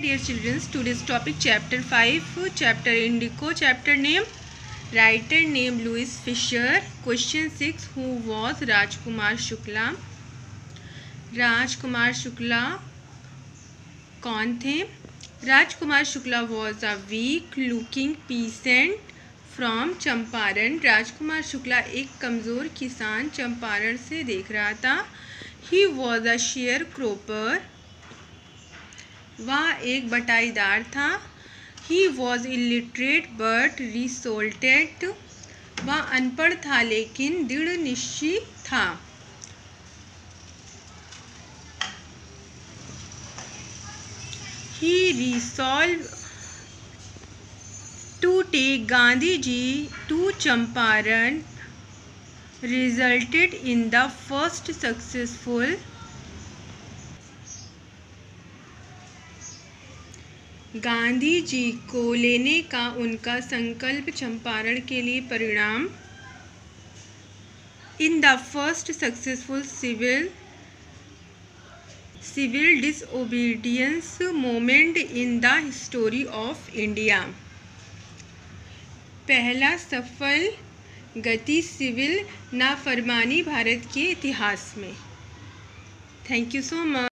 Dear childrens today's topic chapter five chapter Indigo chapter name writer name Louis Fischer question six who was Rajkumar Shukla Rajkumar Shukla कौन थे? Rajkumar Shukla was a weak looking peasant from Champaran Rajkumar Shukla एक कमज़ोर किसान चंपारण से देख रहा था। He was a sharecropper वह एक बटाईदार था। He was illiterate but resolute वह अनपढ़ था लेकिन दृढ़ निश्चित था। He resolve to take Gandhi ji to Champaran resulted in the first successful Gandhi ji को लेने का उनका संकल्प चंपारण के लिए परिणाम? In the first successful civil civil disobedience moment in the history of India. पहला सफल, गति सिविल, नाफरमानी भारत के इतिहास में। Thank you so much.